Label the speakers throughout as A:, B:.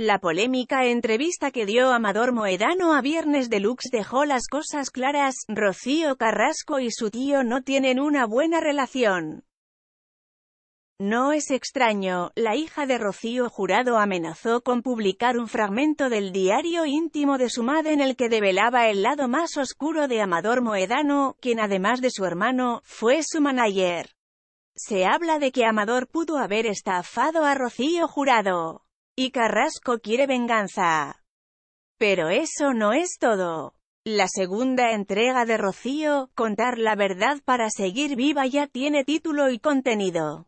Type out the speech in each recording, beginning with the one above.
A: La polémica entrevista que dio Amador Moedano a Viernes Deluxe dejó las cosas claras, Rocío Carrasco y su tío no tienen una buena relación. No es extraño, la hija de Rocío Jurado amenazó con publicar un fragmento del diario íntimo de su madre en el que develaba el lado más oscuro de Amador Moedano, quien además de su hermano, fue su manager. Se habla de que Amador pudo haber estafado a Rocío Jurado. Y Carrasco quiere venganza. Pero eso no es todo. La segunda entrega de Rocío, Contar la verdad para seguir viva ya tiene título y contenido.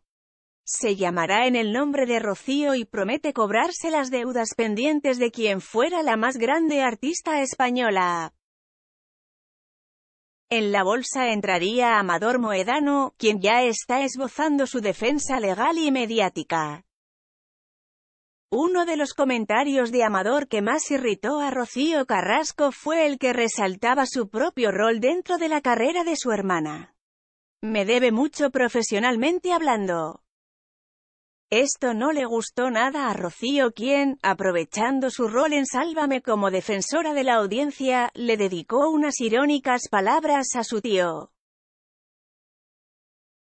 A: Se llamará en el nombre de Rocío y promete cobrarse las deudas pendientes de quien fuera la más grande artista española. En la bolsa entraría Amador Moedano, quien ya está esbozando su defensa legal y mediática. Uno de los comentarios de Amador que más irritó a Rocío Carrasco fue el que resaltaba su propio rol dentro de la carrera de su hermana. Me debe mucho profesionalmente hablando. Esto no le gustó nada a Rocío quien, aprovechando su rol en Sálvame como defensora de la audiencia, le dedicó unas irónicas palabras a su tío.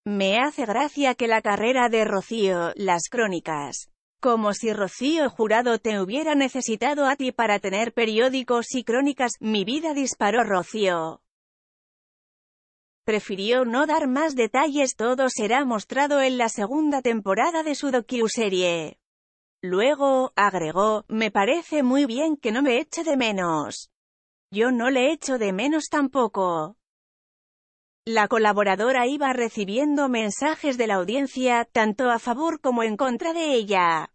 A: Me hace gracia que la carrera de Rocío, las crónicas, como si Rocío Jurado te hubiera necesitado a ti para tener periódicos y crónicas, mi vida disparó Rocío. Prefirió no dar más detalles todo será mostrado en la segunda temporada de su docu-serie. Luego, agregó, me parece muy bien que no me eche de menos. Yo no le echo de menos tampoco. La colaboradora iba recibiendo mensajes de la audiencia, tanto a favor como en contra de ella.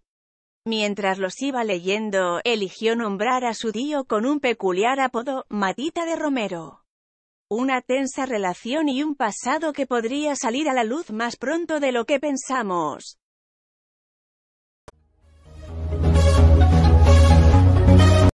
A: Mientras los iba leyendo, eligió nombrar a su tío con un peculiar apodo, Matita de Romero una tensa relación y un pasado que podría salir a la luz más pronto de lo que pensamos.